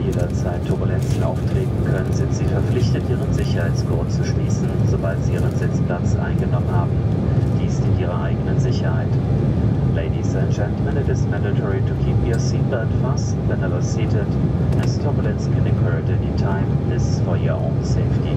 jederzeit Turbulenzen auftreten können, sind Sie verpflichtet, Ihren Sicherheitsgurt zu schließen, sobald Sie Ihren Sitzplatz eingenommen haben. Dies dient Ihrer eigenen Sicherheit. Ladies and gentlemen, it is mandatory to keep your seatbelt fast whenever seated, as turbulence can occur at any time. This is for your own safety.